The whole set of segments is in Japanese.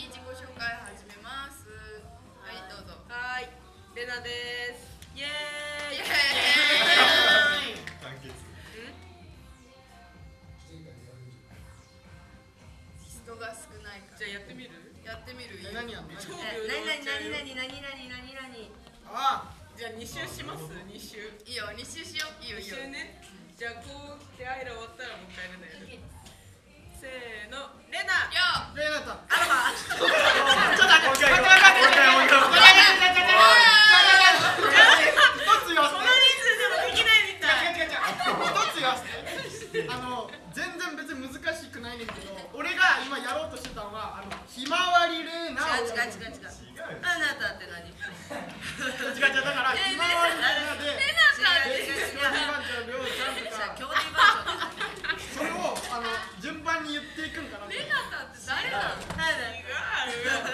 に自己紹介始めますはいどうぞはーい、レナです。イエーイ。イエーイ完結人が少ないかじゃあやってみる？らやってみる？え何や何何何何何何何何？あじゃあ二周します？二周。いいよ2周しよういいよい二いよ周ね。じゃあこう手アイラ終わったらもう一回やる。せーの、レナ。よせこのあの全然別に難しくないねんけど俺が今やろうとしてたのはあのひまわりレーナを違う違う違う違う違うよあなたって何違う違うだからひまわりレーナでレナさん違う違う違う料理番長りょうちゃんとか兄弟番長ってそれをあの順番に言っていくんかなとレナさんって誰なの何何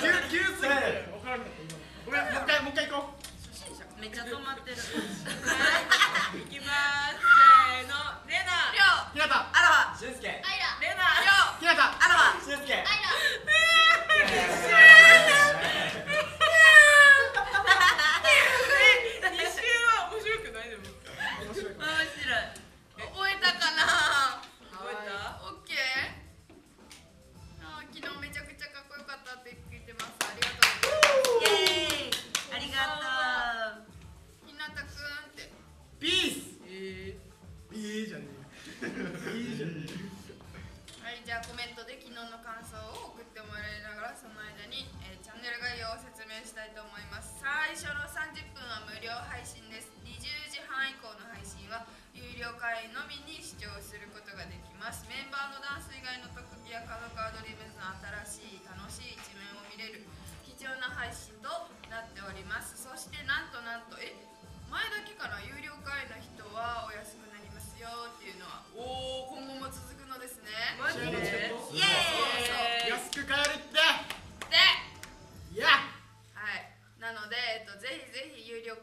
急急すぎて分からんかった今ごめんもう一回もう一回行こうめっちゃ止まってるいきます。せーの、レナ。りょうひなたあらま俊介レレナ。ナひなたあらま俊介二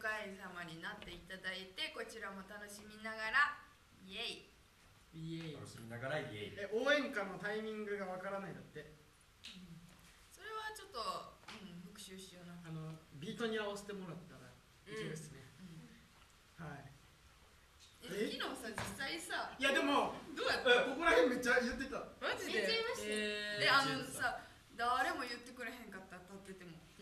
会員様になっていただいてこちらも楽しみながらイエイ。イエイ。楽しみながらイエイ。え応援歌のタイミングがわからないんだって。それはちょっと、うん、復習しような。あのビートに合わせてもらったらいけるっすね、はい。ええ？昨日さ実際さいやでもどうやった？ここら辺めっちゃ言ってた。マジで？めっちゃ言いました。ええあのさ誰も言ってくれへん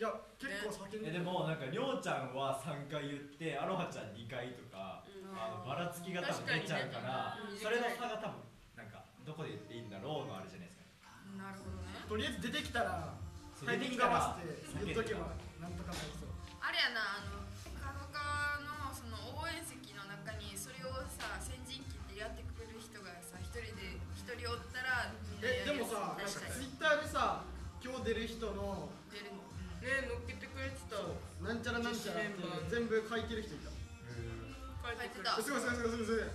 いや結構叫んでえでもなんかりょうちゃんは3回言ってアロハちゃん2回とかあのばらつきが多分出ちゃうから確かにね。それの差が多分なんかどこで言っていいんだろうのあれじゃないですかなるほどね。とりあえず出てきたらそうタイミング合わせて言っとけばなんとかなりそうあれやなあの角川のその応援席なんちゃらなんちゃらって全部書いてる人いた。書いてた。えすごいすごいすごいすごいすごい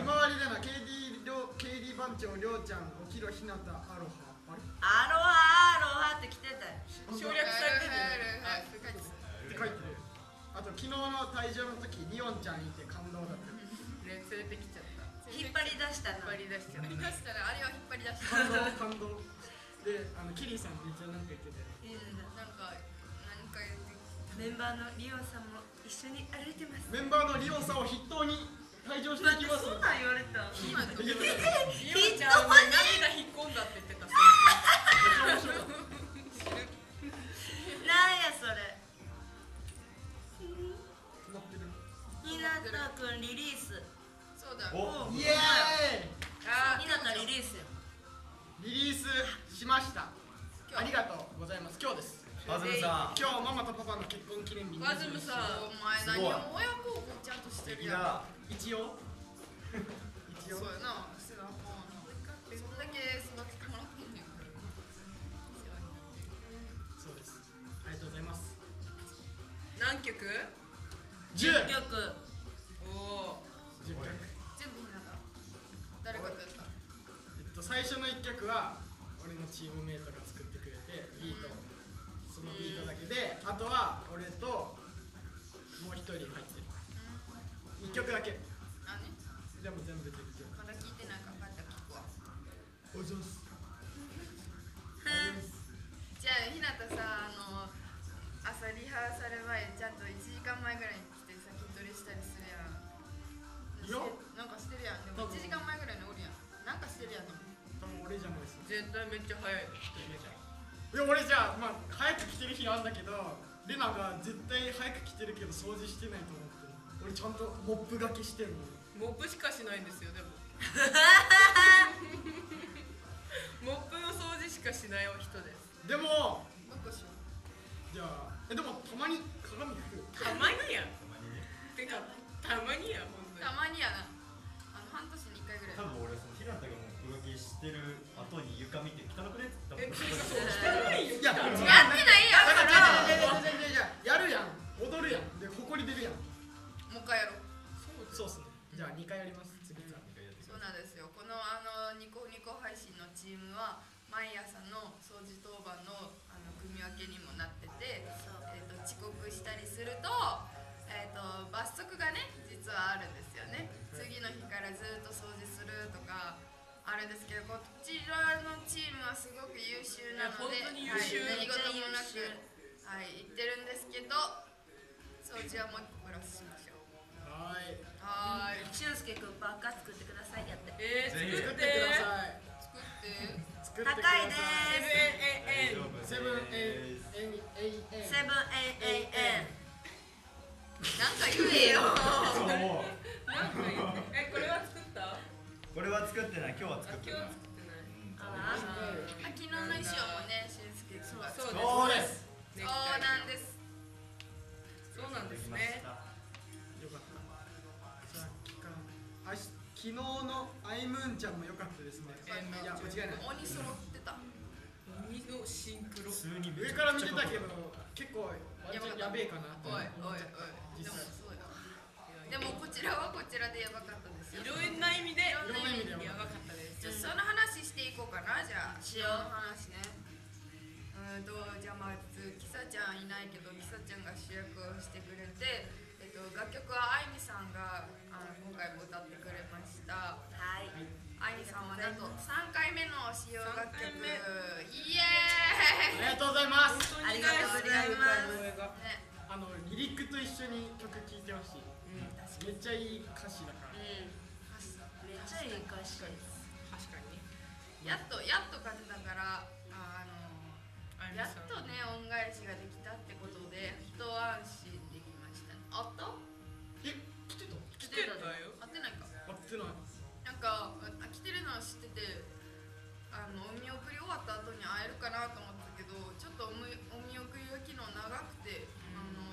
ひまわりだな KD りょう KD 番長りょうちゃんおきろひなたアロハあれ？アロハアロハって来てたよ。省略されてるって書いてるあと昨日の退場の時リオンちゃんいて感動だった。ね連れてきちゃった。引っ張り出したな。引っ張り出しちゃっ引っ張り出したらあれは引っ張り出した感動感動。であのキリさんめっちゃなんか言ってたメンバーのリオンさんも一緒に歩いてますメンバーのリオンさんを筆頭に退場していきますそんなん言われたそんなん言ってたた。リオち何を親孝行ちゃんとしてるやん。だ一応。一応。そうやな。してなもそんだけ育ててもらってんねんそうです。ありがとうございます。何曲？10曲。おお。10曲。全部ひなた。最初の1曲は俺のチームメイトが作ってくれてビート。そのビートだけで。あとは俺ともう一人入ってる。1曲だけ。何？でも全部できる。まだ聞いてないから帰ったら聞くわお上手じゃあひなたさあの朝リハーサル前ちゃんと1時間前ぐらいに来てさ筋トレしたりするやん。いや。なんかしてるやん。でも1時間前ぐらいにおるやん。なんかしてるやんでも。多分俺じゃないです。絶対めっちゃ早い。いや俺じゃあまあ早く来てる日あんだけどレナが絶対早く来てるけど掃除してないと思ってる。俺ちゃんとモップがけしてんの。モップしかしないんですよでも。モップの掃除しかしない人です。でもじゃあえでもたまに鏡拭く。たまにやたまにね。てかたまにや本当たまにやな。あの半年に1回ぐらい。多分俺その平田がもう浮気してる後に床見て汚くねって多分にえそうしてないよいやってないやだんからやるやん。踊るやん。で埃出るやん。もう一回やろう。そうっすね。じゃあ2回やります。次はそうなんですよ。このあのニコニコ配信のチームは毎朝の掃除当番のあの組み分けにもなってて、えー、と遅刻したりすると,、えー、と罰則がね実はあるんですよね。次の日からずっと掃除するとかあるんですけどこちらのチームはすごく優秀なのではい、何事もなくはい、言ってるんですけど掃除はもう一個プラスしましょう。はーい。はーい俊介くんばっか作ってくださいやって。えー、作っ作っててください。作って。作ってくださ高いでえー、えー、えー、セブンエイエイエイエイセブン AAN なんか言えよそうなんかいいえこれはこれは作ってない今日は作って今日ないは作ってないうんああ昨日の衣装もね、しんすけくんがそうそうですそうなんです。そうなんですねよかったさっきかあし昨日のアイムーンちゃんも良かったですねえーいや間違いない鬼揃ってた。鬼のシンクロ普通に上から見てたけど結構ワンチャンやべえかなっておいおいおい。実際。ちらはこちらでやばかったですよ。いろんな意味でいろんな意味でやばかった。です。じゃあその話していこうかなじゃあ。塩の話ね。うーんとじゃあまずキサちゃんいないけどキサちゃんが主役をしてくれて、えっと楽曲はあいみさんがあの今回も歌ってくれました。はい。あいみさんはなんと3回目の使用楽曲。三回目。イエーイ！ありがとうございます。本当ありがとうございます。ね。あのリリックと一緒に曲聴いてほしいうんめっちゃいい歌詞だから。うんめっちゃいい歌詞確かに。やっとやっと勝てたからあのやっとね恩返しができたってことで一安心できましたね。あった？え来てた？来てたよ。合ってないか？あってない。なんかあ来てるのは知っててあのお見送り終わった後に会えるかなと思ったけどちょっとおみお見送りが昨日長くて、あの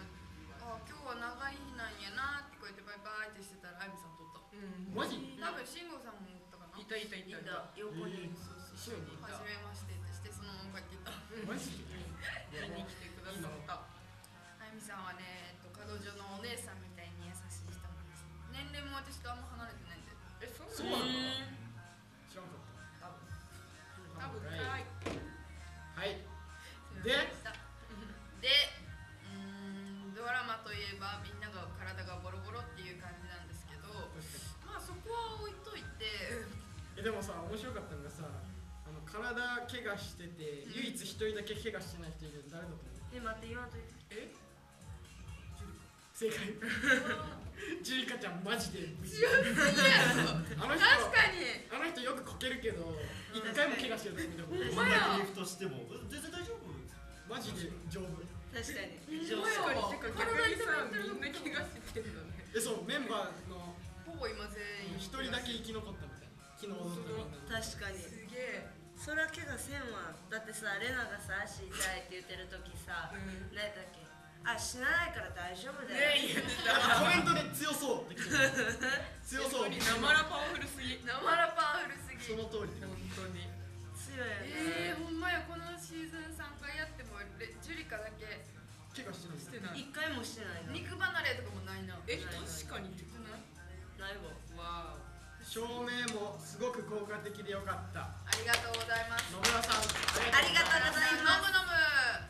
あ今日は長い日なんやなってこうやってバイバイってしてたらあゆみさん撮った。うん。マジ？多分慎吾さんもおったかな。いたいたいたいいた横に。一緒にいた初めましてってしてそのままこうやってた。マジ？見に来てくださったあゆみさんはね、えっと、彼女のお姉さんみたいに優しい人なんです年齢も私とあんま離れてないんで。えそうなんだ体怪我してて唯一一人だけ怪我してない人いるの誰だと思う？え待って言わんといて。え？正解。ジュリカちゃんマジで。無事いやそうあの人確かに。あの人よくこけるけど一回も怪我してるの見たことないこんだけリフトしても。え全然大丈夫？マジで丈夫。確かに。ほんま確やかにてか逆にさみんな怪我してんだねえそうメンバーのほぼ今全員。一人だけ生き残ったみたいな。昨日確かに。すげえそら怪我せんわだってさレナがさ足痛いって言ってる時さうん。何やったっけ？あ死なないから大丈夫だよ、ねえ言ってたあコメントで強そうって来てる強そう本当に生ラパワフルすぎ生ラパワフルすぎその通り本当に。強いよね、えー、ほんまやこのシーズン3回やってもレジュリカだけ。怪我してるしてない。一回もしてないな肉離れとかもないな。え確かにないわ。わ照明もすごく効果的でよかった。ありがとうございます。野村さんありがとうございノます。ムノム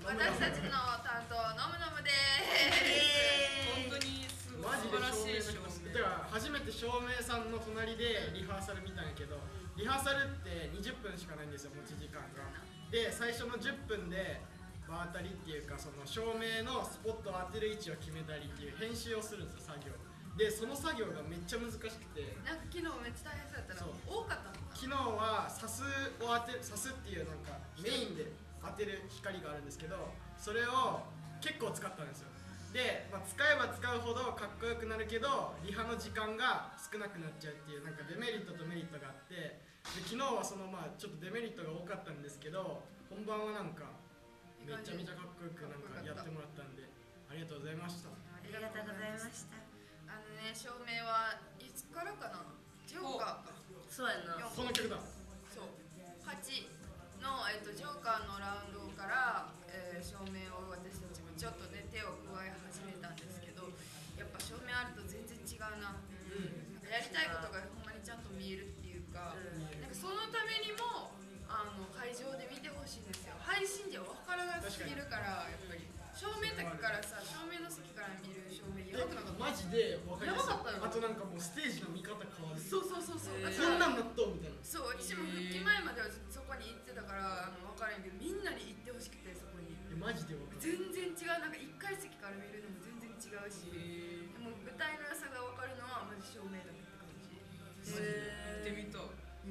私たちの担当ノムノムです本当にすごいマジで素晴らしい照明だから初めて照明さんの隣でリハーサル見たんやけどリハーサルって20分しかないんですよ。持ち時間が。で最初の10分で場当たりっていうかその照明のスポットを当てる位置を決めたりっていう編集をするんですよ作業。でその作業がめっちゃ難しくて。なんか昨日めっちゃ大変そうやったらそう。多かったも昨日はサスを当てサスっていうなんかメインで当てる光があるんですけどそれを結構使ったんですよ。で、まあ、使えば使うほどかっこよくなるけどリハの時間が少なくなっちゃうっていうなんかデメリットとメリットがあってで昨日はそのまあちょっとデメリットが多かったんですけど本番はなんかめちゃめちゃかっこよくなんかやってもらったんでありがとうございました。あありがとうございました。あのね照明はいつからかな？ジョーカーかそうやな。この曲だ。そう。8の、えっと、ジョーカーのラウンドから、えー照明を私たちもちょっとね手を加え始めたんですけどやっぱ照明あると全然違うな、なん。かやりたいことがほんまにちゃんと見えるっていうか、なんかそのためにもあの会場で見てほしいんですよ。配信じゃ分からなすぎるからやっぱり。照明だけからさ照明の席から見るやばくなかったマジで分かりやすいやばかったよあとなんかもうステージの見方変わる。そうそうそうそう、えーこんなんなっとうみたいな。そう私も復帰前まではずっとそこに行ってたからあの分からんけどみんなに行ってほしくてそこに。いやマジで分かる。全然違うなんか一階席から見るのも全然違うし。でも舞台の良さが分かるのはまず照明だけって感じ。見てみた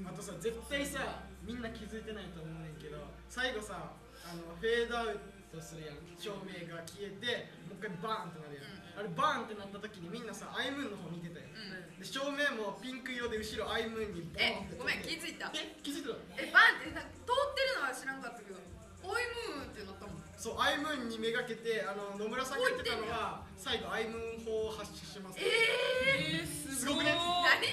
あとさ絶対さみんな気づいてないと思うねんけど最後さあのフェードアウトするやん照明が消えてもう一回バーンってなるやん、あれバーンってなった時にみんなさアイムーンの方見てたやん、うん。で照明もピンク色で後ろアイムーンにバえーンってごめん気づいた。え気づいてたえバンってなんか通ってるのは知らんかったけどおいムーンってなったもん。そうアイムーンにめがけてあの野村さんが言ってたのは最後アイムーン砲を発射しますええー、すすごくね？何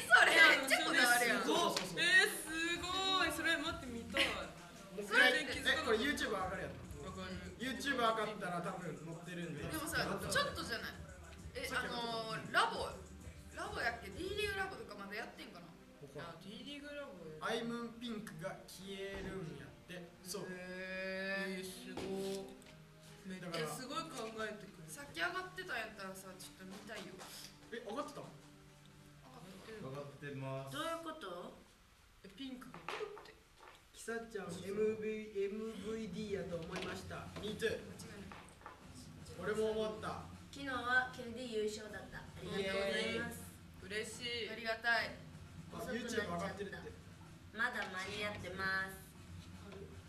MVD やと思いました。Me too 俺も思った。昨日はケンディ優勝だった。ありがとうございます。嬉しい。ありがたい。あ遅くなっ YouTube ちゃった上がってるってまだ間に合ってます。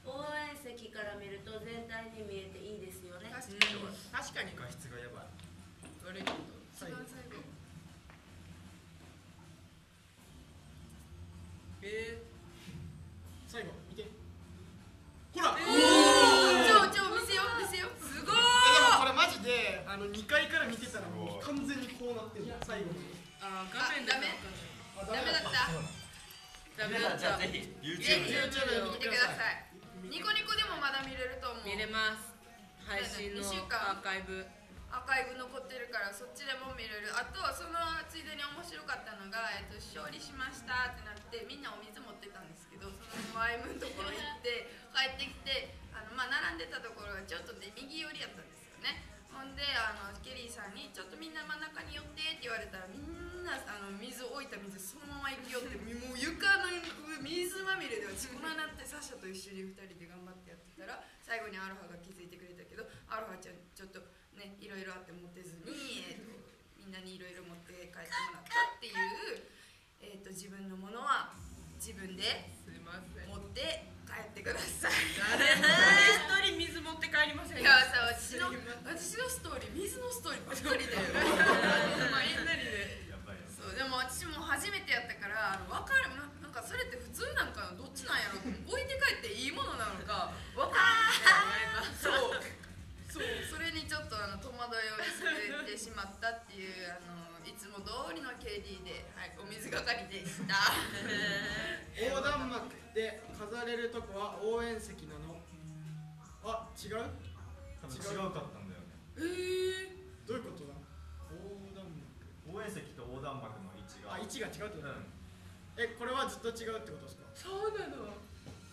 応援席から見ると全体に見えていいですよね。確うんかに確かに画質がやばい。悪いけど一番最後。え最後見てほら、ー、ええちょちょ見せよう見せようすごでいもこれマジであの2階から見てたらもう完全にこうなってる最後に。あ画面でダメあダメだった。ダメだった。ぜひ。YouTube YouTube 見てください。ニコニコでもまだ見れると思う見れます。配信の二週間。アーカイブ。アーカイブ残ってるからそっちでも見れる。あとそのついでに面白かったのが、えっと、勝利しましたってなってみんなお水持ってたんですけどそのワイムのところ行って帰ってきてあの、まあ、並んでたところがちょっとねんであのケリーさんに「ちょっとみんな真ん中に寄って」って言われたらみんなあの水置いた水そのまま行き寄ってもう床の水まみれで私こななってサッシャと一緒に2人で頑張ってやってたら最後にアロハが気づいてくれたけどアロハちゃんちょっとねいろいろあって持てずに、えー、とみんなにいろいろ持って帰ってもらったっていう、えー、と自分のものは自分ですいません持って帰ってください。誰誰一人水持って帰りませんい。やさ私の私のストーリー水のストーリーばっかりでまあみんなにねそうでも私も初めてやったからあの分かるななんかそれって普通なんかなどっちなんやろ置い。て帰ってい。い。ものなのか分からんくてそうそうそれにちょっとあの戸惑い。をてしまったっていうあのいつも通りの KD で、はい、お水係でした。横断幕で飾れるとこは応援席なの？あ違う？多分違うかったんだよね。えー、どういうことだ？横断幕。応援席と横断幕の位置が。あ位置が違うってこと、うん。えこれはずっと違うってことですか？そうなの。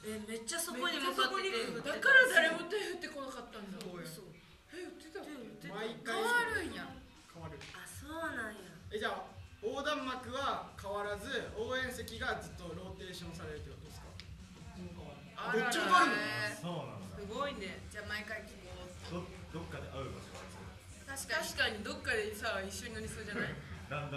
えめっちゃそこに向かってだから誰も手振ってこなかったんだ。嘘。え言ってたっけ？毎回変わるんや。変わる。あそうなんや。えじゃあ横断幕は変わらず応援席がずっとローテーションされるってことですか？あどっちもらら。変わるのそうなんだ。すごいね。じゃあ毎回希望どどっかで会う場所がありそう確かに。確かにどっかでさ一緒に乗りそうじゃない？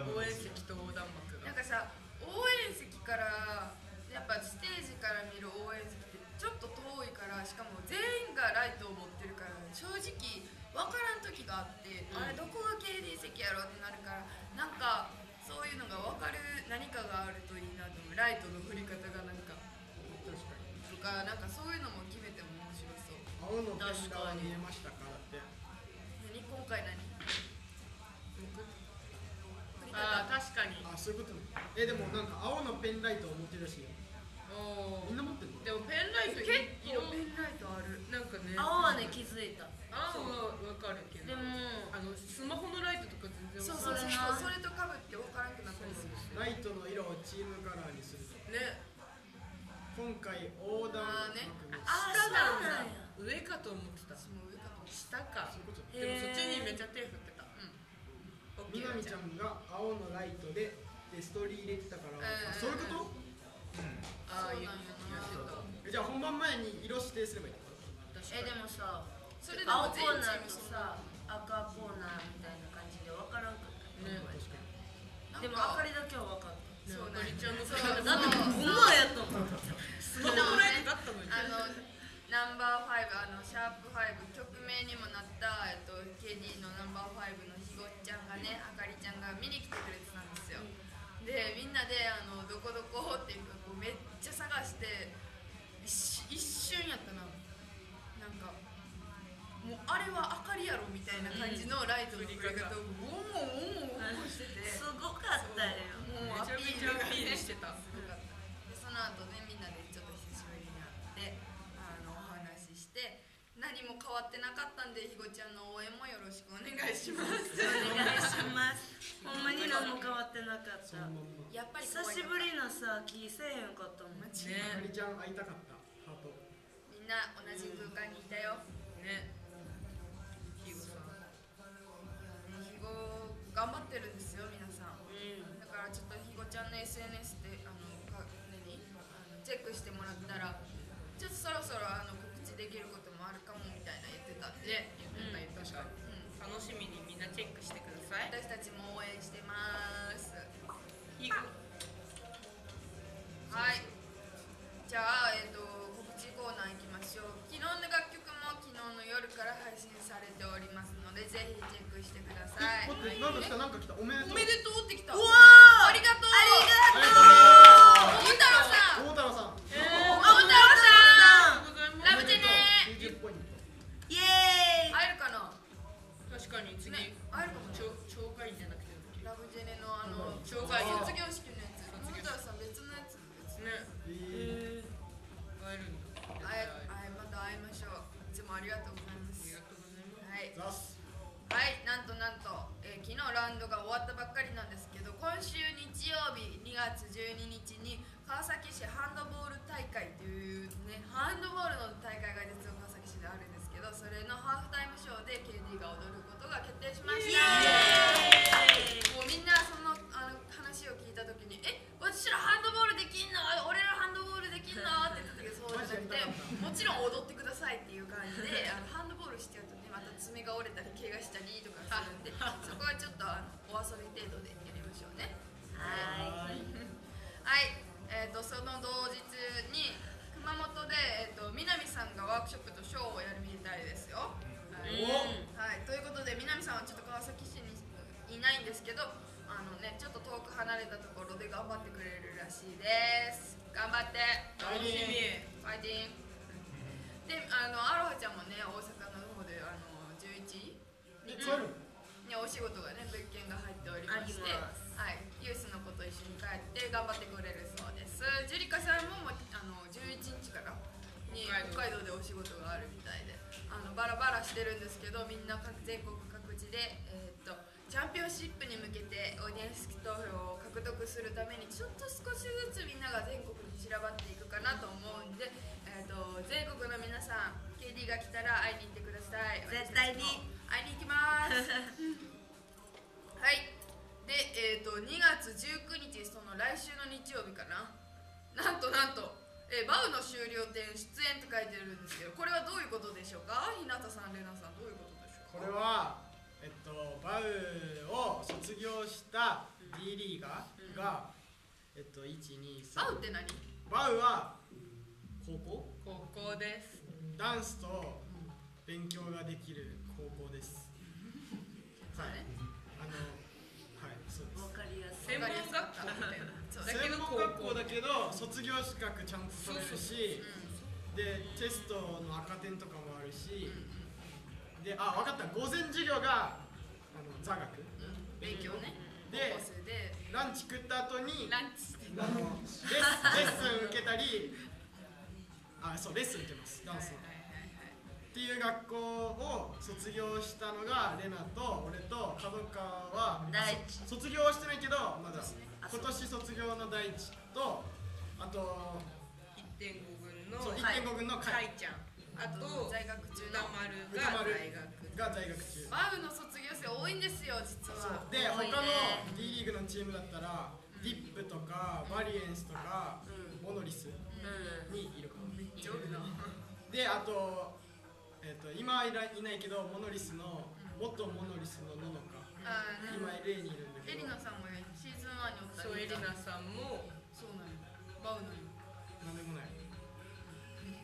応援席と横断幕が。なんかさ応援席からやっぱステージから見る応援席ってちょっと遠いからしかも全員がライトを持ってるから正直分からん時があって、うん。あれどこが KD 席やろってなるからなんかそういうのが分かる何かがあるといいなと思う。ライトの振り方がなんか。確かに。とかなんかそういうのも決めても面白そう。青のペンダは見えましたかだって。何？今回何？あ方ー確かに。あそういうことね。えでもなんか青のペンライトを持ってるらしいよ。おみんな持ってるの？でもペンライト結色構ペンライトある。なんかね。青はね気づいた青はわかるけど。でもあのスマホのライトとか全然そうわかそう。らないそう。それとかぶって分からなくなったりする。ライトの色をチームカラーにすると。ね。今回横断幕にあ下なん上かと思ってた。私も上かと思った。下か。そういうことでもそっちにめっちゃ手振ってた。みなみちゃんが青のライトででストーリー入れてたから、うん。あそういうこと？ああいうそうなんや言ってたえじゃあ本番前に色指定すればいいの？えでもさそれでも青コ全ーナーとさ赤コーナーみたいな感じで分からんくないねでもあかりだけは分かったそうなんやね。あかりちゃんのそうさだってこんなんやった。もんスマホのライトだったのにあのナンバーファイブあのシャープファイブ曲名にもなったえっと KD のナンバーファイブのひごちゃんがねあかりちゃんが見に来てくれてたんですよ。でみんなであのどこどこっていうかこうめっじのライトの振り方をウォンウォンウォンウォンしててすごかったよ。もうめちゃめちゃアピールしてた。すごかった。でその後ねみんなでちょっと久しぶりに会ってあのお話しして何も変わってなかったんでひごちゃんの応援もよろしくお願いします。お願いします。ほんまに何も変わってなかった。やっぱり久しぶりのさ気せえへんかったもん。間ありちゃん会いたかった。ハート。みんな同じ空間にいたよ、ねひご頑張ってるんですよ皆さん。うん。だからちょっとひごちゃんの SNS であのか何あのチェックしてもらったらちょっとそろそろあの告知できることもあるかもみたいな言ってたんで、ね言ってた言ってたうん、楽しみにみんなチェックしてください。私たちも応援してますはい。はい、なんとなんと、えー昨日ラウンドが終わったばっかりなんですけど今週日曜日2月12日に川崎市ハンドボール大会というねハンドボールの大会が実は川崎市であるんですけどそれのハーフタイムショーで KD が踊ることが決定しました。もうみんなそのあの話を聞いた時に「え私らハンドボールできんの？俺らハンドボールできんの?」って言ってたけどそうじゃなくてもちろん踊ってくださいっていう感じであのハンドボールして爪が折れたり怪我したりとかするんでそこはちょっとあのお遊び程度でやりましょうね。ははい、えー、とその同日に熊本で、えー、と南さんがワークショップとショーをやるみたいですよ、はい。はい、ということで南さんはちょっと川崎市にいないんですけどあのねちょっと遠く離れたところで頑張ってくれるらしいです。頑張って。楽しみファイティングであのアロハちゃんもね大阪の方であの11日？にお仕事がね物件が入っておりまして。はい、ユースの子と一緒に帰って頑張ってくれるそうです。ジュリカさんももあの11日からに北海道でお仕事があるみたいであのバラバラしてるんですけどみんな各全国各地で、えーっとチャンピオンシップに向けてオーディエンス投票を獲得するためにちょっと少しずつみんなが全国に散らばっていくかなと思うんで、えー、と全国の皆さん KD が来たら会いに行ってください。絶対に。会いに行きます。はい。でえっ、と2月19日その来週の日曜日かな。なんとなんと、えーバウの終了点出演って書いてるんですけどこれはどういうことでしょうか？日向さんレナさんどういうことでしょうか？これはえっとバウを卒業した D リーガーが、えっと123バウって何？バウは高校？高校ですダンスと勉強ができる高校です。はい。あのはいそうです。わかりやすい。専門学校専門学校。だけど卒業資格ちゃんと取れるしでテストの赤点とかもあるしであ分かった。午前授業があの座学。勉強ね。でランチ食った後にランチレッスン受けたりあそうレッスン受けます。ダンスのっていう学校を卒業したのがレナと俺と角川は卒業はしてないけどまだ。あ今年卒業の大地とあと1.5軍のそうはい1.5軍のか会いちゃん。あと在学中歌の丸歌が丸大学が在学中。バウの卒業生多いんですよ実そう。はで他の D リーグのチームだったらディップとかバリエンスとかモノリスうん。にいるかもめっちゃおるなであと,、えー、と今はいないないけどモノリスの元モノリスのののか今例にいるんだけど。エリナさんもシーズン1におった。そうエリナさんも。そうなんよバウなんよなんでもない。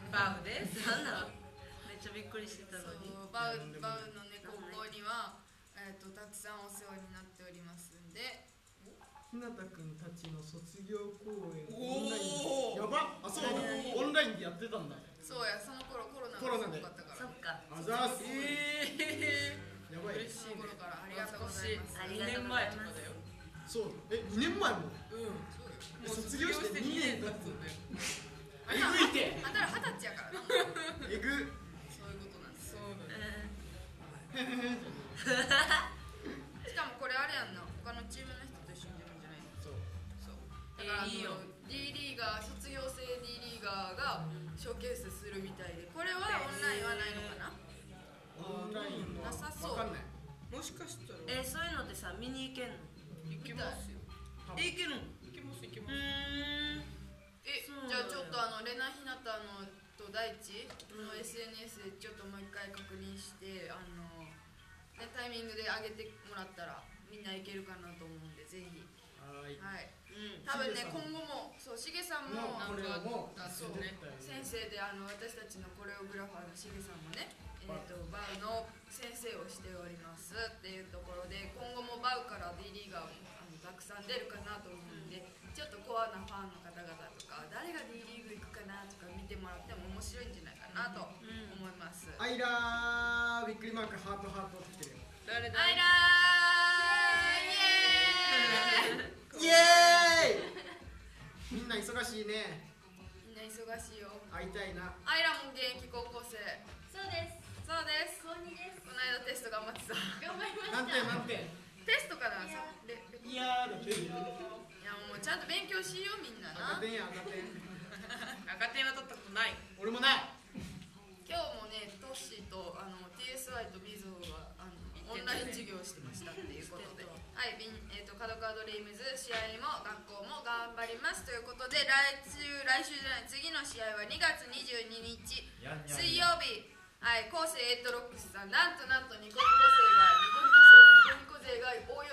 バウです。なんだ。めっちゃびっくりしてたそのに。うバウバウのね高校にはえっ、とたくさんお世話になっておりますんでひなたくんたちの卒業公演オンラインやばあそうオンラインでやってたんだ。そうやその頃コロナコロナで。がすごかったから。そっか。あざーす。えやばい。嬉しその頃からありがとうございます。あり2年前とかだよ。そう。え2年前も？うんそうよ。え卒業して2年経つんだよあえぐいて。あんたら二十歳やからな。えぐ。そういうことなんです。そうだよしかもこれあれやんな。他のチームの人と一緒に出るんじゃないのそうそうだからあえいいよ。の D リーガー卒業生 D リーガーがショーケースするみたいでこれはオンラインはないのかな？オンラインはなさそう。わかんない。もしかしたら。えそういうのってさ見に行けんの？行けますよ。え行けるの？行けます行けうますえじゃあちょっとあのレナひなたのと大地の SNS でちょっともう一回確認してあの、ね、タイミングで上げてもらったらみんないけるかなと思うんでぜひ。はーい。はいうん。多分ね今後もそうしげさんももうこれもあそうね。先生であの私たちのコレオグラファーのしげさんもね、えー、とバウの先生をしておりますっていうところで今後もバウから D リーガーもあのたくさん出るかなと思うんでちょっとコアなファンの方々とか誰が D リーグ行くかなとか見てもらっても面白いんじゃないかなと思います、アイラーびっくりマークハートハートってきてるよ。誰だアイラー！イエーイ！イエーイみんな忙しいね。みんな忙しいよ。会いたいな。アイラも現役高校生。そうです。そうです。高二です。この間テスト頑張ってた。頑張りま何点？何点？テストかな？さいやーだっていやもうちゃんと勉強しようみんなな。赤点や赤点。赤点は取ったことない。俺もない。今日もねトッシーとあの TSI とビゾーはあのオンライン授業をしてましたっていうことではいえー、と角川ドリームズ試合も学校も頑張りますということで来週来週じゃない次の試合は2月22日水曜日。はい KOSÉ 8ROCKS さんなんとなんとニコニコ生がニコニコ生ニコニコ勢が大